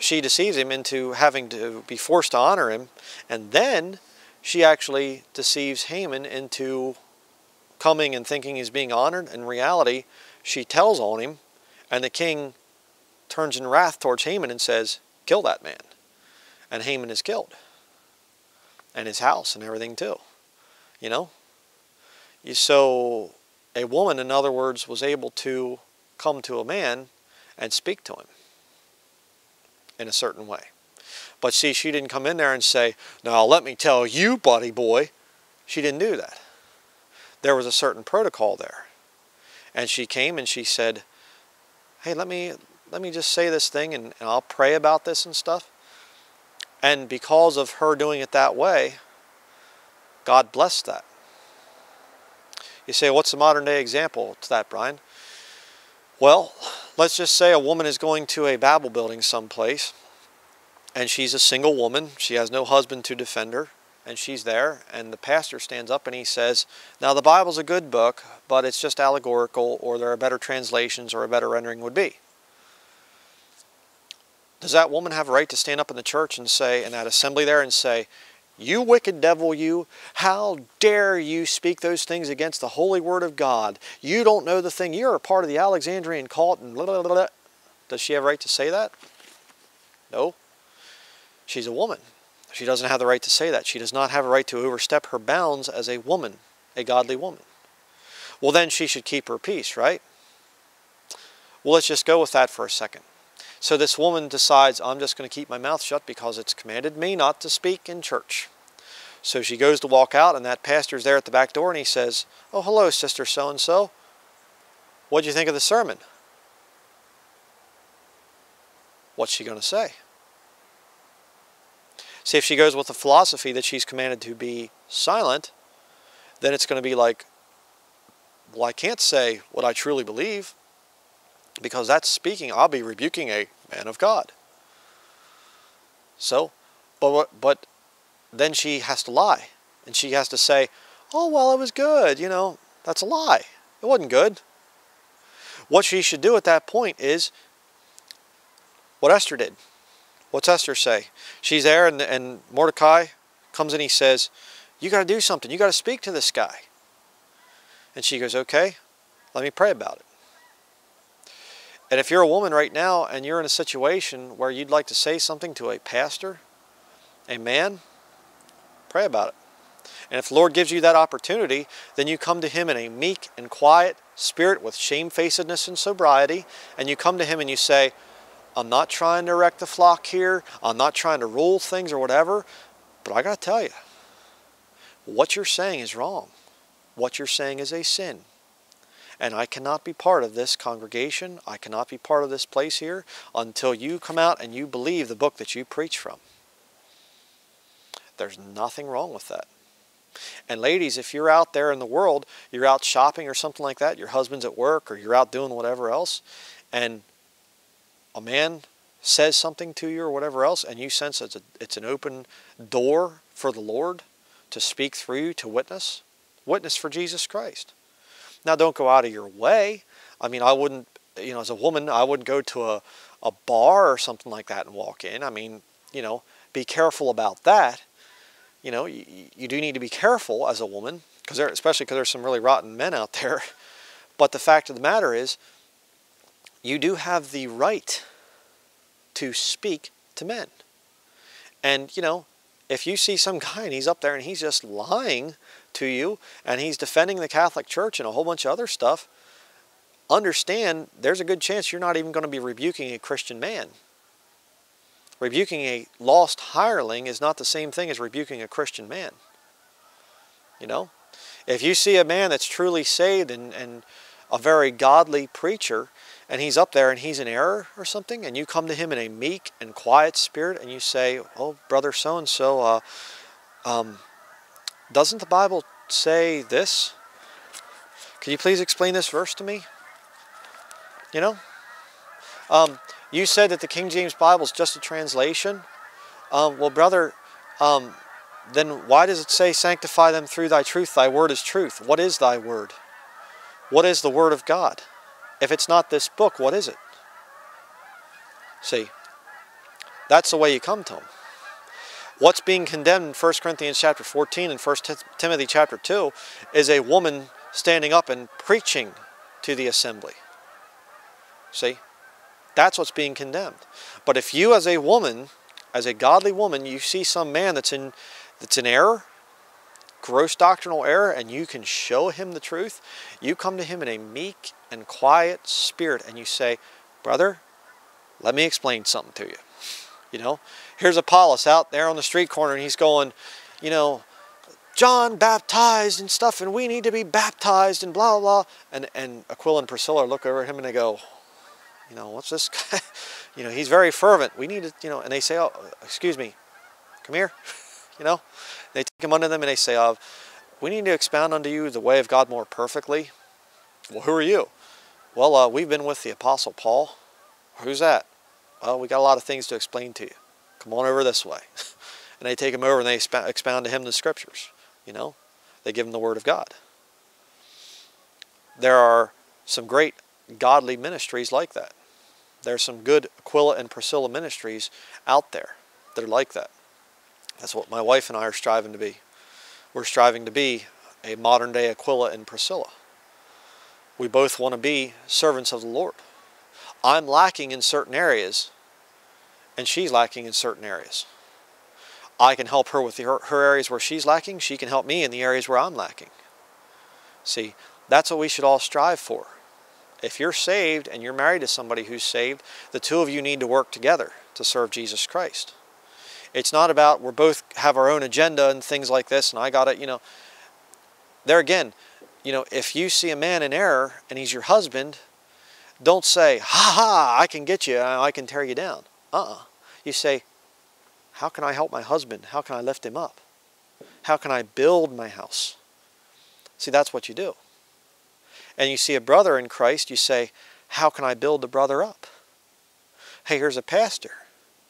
she deceives him into having to be forced to honor him. And then she actually deceives Haman into coming and thinking he's being honored. In reality, she tells on him, and the king turns in wrath towards Haman and says, Kill that man and Haman is killed. And his house and everything too. You know? So a woman, in other words, was able to come to a man and speak to him in a certain way. But see, she didn't come in there and say, Now let me tell you, buddy boy. She didn't do that. There was a certain protocol there. And she came and she said, Hey, let me let me just say this thing and, and I'll pray about this and stuff. And because of her doing it that way, God blessed that. You say, what's the modern day example to that, Brian? Well, let's just say a woman is going to a Babel building someplace, and she's a single woman. She has no husband to defend her, and she's there, and the pastor stands up and he says, Now, the Bible's a good book, but it's just allegorical, or there are better translations, or a better rendering would be. Does that woman have a right to stand up in the church and say, in that assembly there, and say, You wicked devil, you, how dare you speak those things against the holy word of God? You don't know the thing. You're a part of the Alexandrian cult. And blah, blah, blah. Does she have a right to say that? No. She's a woman. She doesn't have the right to say that. She does not have a right to overstep her bounds as a woman, a godly woman. Well, then she should keep her peace, right? Well, let's just go with that for a second. So this woman decides, I'm just going to keep my mouth shut because it's commanded me not to speak in church. So she goes to walk out, and that pastor's there at the back door, and he says, Oh, hello, Sister so and so. What'd you think of the sermon? What's she going to say? See, if she goes with the philosophy that she's commanded to be silent, then it's going to be like, well, I can't say what I truly believe because that's speaking, I'll be rebuking a man of God. So, but, but then she has to lie. And she has to say, oh, well, it was good. You know, that's a lie. It wasn't good. What she should do at that point is what Esther did. What's Esther say? She's there and, and Mordecai comes in. He says, you got to do something. You got to speak to this guy. And she goes, okay, let me pray about it. And if you're a woman right now and you're in a situation where you'd like to say something to a pastor, a man, pray about it. And if the Lord gives you that opportunity, then you come to Him in a meek and quiet spirit with shamefacedness and sobriety, and you come to Him and you say, I'm not trying to wreck the flock here, I'm not trying to rule things or whatever, but I got to tell you, what you're saying is wrong. What you're saying is a sin and I cannot be part of this congregation. I cannot be part of this place here until you come out and you believe the book that you preach from. There's nothing wrong with that. And ladies, if you're out there in the world, you're out shopping or something like that, your husband's at work or you're out doing whatever else, and a man says something to you or whatever else, and you sense it's, a, it's an open door for the Lord to speak through you, to witness, Witness for Jesus Christ. Now, don't go out of your way. I mean, I wouldn't, you know, as a woman, I wouldn't go to a, a bar or something like that and walk in. I mean, you know, be careful about that. You know, you, you do need to be careful as a woman, because especially because there's some really rotten men out there. But the fact of the matter is, you do have the right to speak to men. And, you know, if you see some guy and he's up there and he's just lying to you and he's defending the Catholic Church and a whole bunch of other stuff, understand there's a good chance you're not even going to be rebuking a Christian man. Rebuking a lost hireling is not the same thing as rebuking a Christian man. You know? If you see a man that's truly saved and, and a very godly preacher and he's up there and he's in error or something, and you come to him in a meek and quiet spirit and you say, Oh, brother so and so, uh, um, doesn't the Bible say this? Can you please explain this verse to me? You know? Um, you said that the King James Bible is just a translation. Um, well, brother, um, then why does it say, Sanctify them through thy truth? Thy word is truth. What is thy word? What is the word of God? If it's not this book, what is it? See, that's the way you come to him. What's being condemned in 1 Corinthians chapter 14 and 1 Timothy chapter 2 is a woman standing up and preaching to the assembly. See? That's what's being condemned. But if you as a woman, as a godly woman, you see some man that's in that's in error, gross doctrinal error, and you can show him the truth, you come to him in a meek and quiet spirit and you say, Brother, let me explain something to you. You know, here's Apollos out there on the street corner and he's going, you know, John baptized and stuff, and we need to be baptized and blah, blah, blah. And, and Aquila and Priscilla look over at him and they go, you know, what's this guy? you know, he's very fervent. We need to, you know, and they say, oh, excuse me, come here. you know, they take him unto them and they say, oh, we need to expound unto you the way of God more perfectly. Well, who are you? Well, uh, we've been with the Apostle Paul. Who's that? Well, we got a lot of things to explain to you. Come on over this way. and they take him over and they expound to him the scriptures. You know, they give him the Word of God. There are some great godly ministries like that. There's some good Aquila and Priscilla ministries out there that are like that. That's what my wife and I are striving to be. We're striving to be a modern day Aquila and Priscilla. We both want to be servants of the Lord. I'm lacking in certain areas, and she's lacking in certain areas. I can help her with the, her, her areas where she's lacking. She can help me in the areas where I'm lacking. See, that's what we should all strive for. If you're saved and you're married to somebody who's saved, the two of you need to work together to serve Jesus Christ. It's not about we're both have our own agenda and things like this, and I got it, you know. There again, you know, if you see a man in error and he's your husband, don't say, ha ha, I can get you, I can tear you down. Uh-uh. You say, how can I help my husband? How can I lift him up? How can I build my house? See, that's what you do. And you see a brother in Christ, you say, how can I build the brother up? Hey, here's a pastor,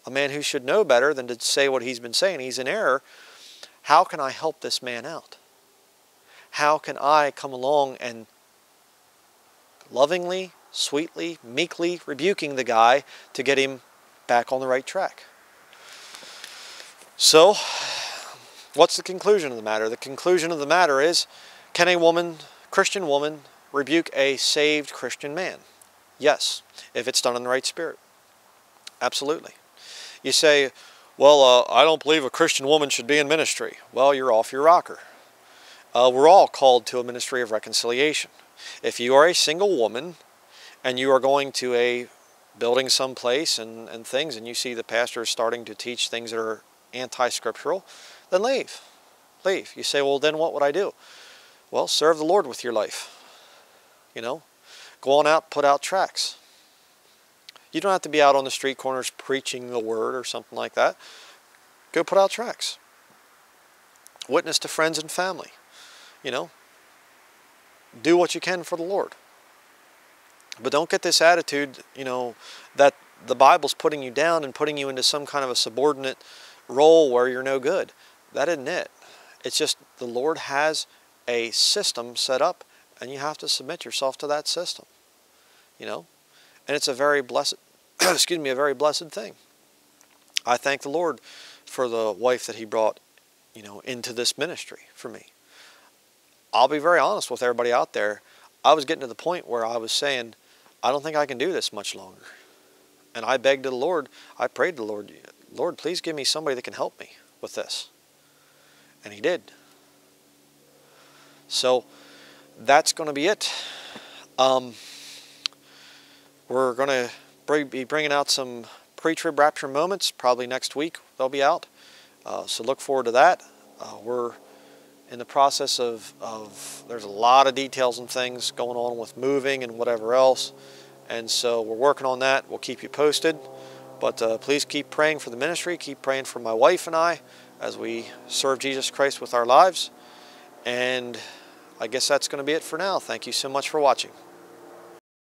a man who should know better than to say what he's been saying. He's in error. How can I help this man out? how can I come along and lovingly, sweetly, meekly rebuking the guy to get him back on the right track? So, what's the conclusion of the matter? The conclusion of the matter is can a woman, Christian woman, rebuke a saved Christian man? Yes, if it's done in the right spirit. Absolutely. You say, well, uh, I don't believe a Christian woman should be in ministry. Well, you're off your rocker. Uh, we're all called to a ministry of reconciliation. If you are a single woman and you are going to a building someplace and, and things and you see the pastor is starting to teach things that are anti-scriptural, then leave. Leave. You say, well, then what would I do? Well, serve the Lord with your life. You know, go on out, put out tracts. You don't have to be out on the street corners preaching the word or something like that. Go put out tracts. Witness to friends and family you know, do what you can for the Lord. But don't get this attitude, you know, that the Bible's putting you down and putting you into some kind of a subordinate role where you're no good. That isn't it. It's just the Lord has a system set up and you have to submit yourself to that system. You know? And it's a very blessed excuse me, a very blessed thing. I thank the Lord for the wife that he brought, you know, into this ministry for me. I'll be very honest with everybody out there. I was getting to the point where I was saying, I don't think I can do this much longer. And I begged the Lord, I prayed to the Lord, Lord, please give me somebody that can help me with this. And he did. So that's going to be it. Um, we're going to be bringing out some pre-trib rapture moments probably next week they'll be out uh, so look forward to that uh, we're in the process of, of there's a lot of details and things going on with moving and whatever else. And so we're working on that. We'll keep you posted. But uh, please keep praying for the ministry. Keep praying for my wife and I as we serve Jesus Christ with our lives. And I guess that's going to be it for now. Thank you so much for watching.